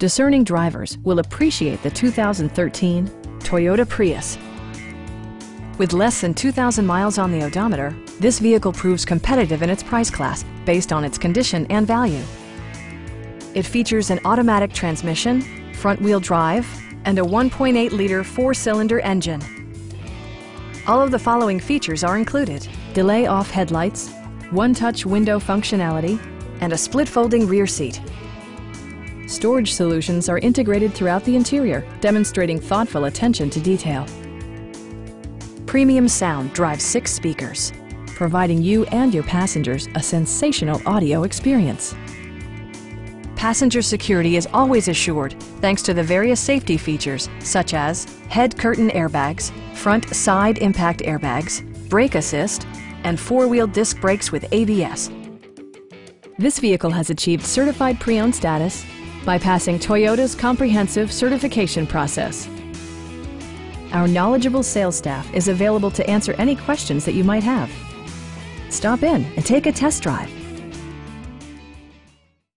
discerning drivers will appreciate the 2013 Toyota Prius. With less than 2,000 miles on the odometer, this vehicle proves competitive in its price class based on its condition and value. It features an automatic transmission, front-wheel drive, and a 1.8-liter four-cylinder engine. All of the following features are included. Delay off headlights, one-touch window functionality, and a split folding rear seat. Storage solutions are integrated throughout the interior, demonstrating thoughtful attention to detail. Premium sound drives six speakers, providing you and your passengers a sensational audio experience. Passenger security is always assured thanks to the various safety features such as head curtain airbags, front side impact airbags, brake assist, and four-wheel disc brakes with ABS. This vehicle has achieved certified pre-owned status by passing Toyota's comprehensive certification process. Our knowledgeable sales staff is available to answer any questions that you might have. Stop in and take a test drive.